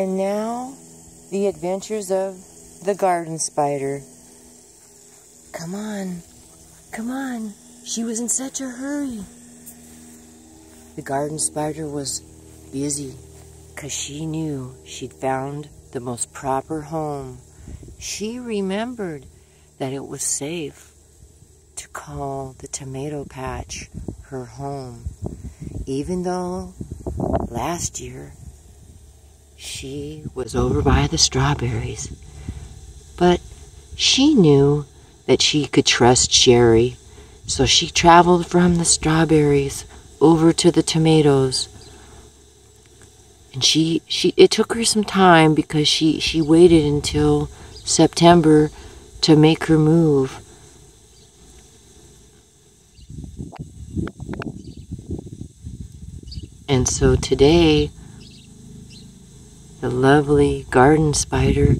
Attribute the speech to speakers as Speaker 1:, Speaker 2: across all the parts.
Speaker 1: And now, the adventures of the garden spider. Come on, come on. She was in such a hurry. The garden spider was busy because she knew she'd found the most proper home. She remembered that it was safe to call the tomato patch her home, even though last year she was over by the strawberries. But she knew that she could trust Sherry, so she traveled from the strawberries over to the tomatoes. And she, she it took her some time because she, she waited until September to make her move. And so today, the lovely garden spider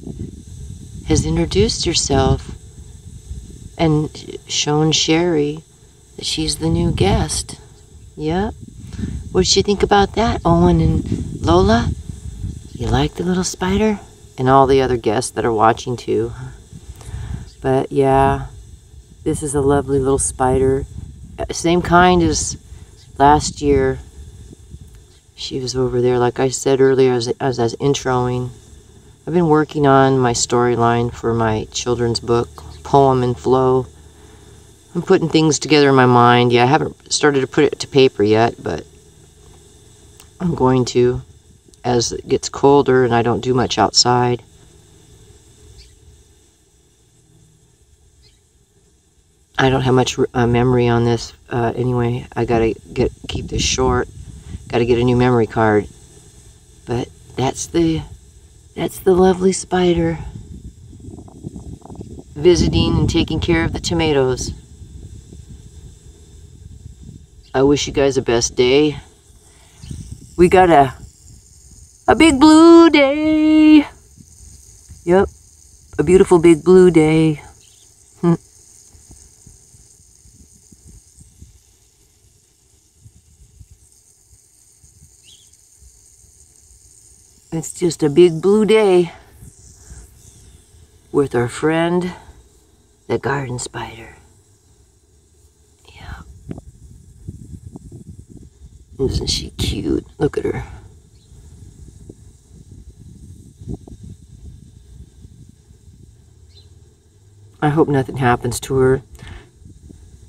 Speaker 1: has introduced herself and shown Sherry that she's the new guest. Yep. What did you think about that, Owen and Lola? You like the little spider? And all the other guests that are watching too. But yeah, this is a lovely little spider. Uh, same kind as last year. She was over there, like I said earlier as, as I was introing. I've been working on my storyline for my children's book, Poem and Flow. I'm putting things together in my mind. Yeah, I haven't started to put it to paper yet, but I'm going to as it gets colder and I don't do much outside. I don't have much uh, memory on this uh, anyway. I gotta get keep this short. Gotta get a new memory card. But that's the that's the lovely spider visiting and taking care of the tomatoes. I wish you guys the best day. We got a a big blue day. Yep, a beautiful big blue day. It's just a big blue day with our friend, the garden spider. Yeah. Isn't she cute? Look at her. I hope nothing happens to her.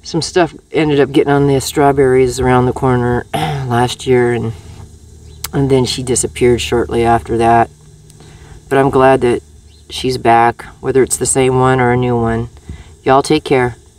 Speaker 1: Some stuff ended up getting on the strawberries around the corner last year and and then she disappeared shortly after that. But I'm glad that she's back, whether it's the same one or a new one. Y'all take care.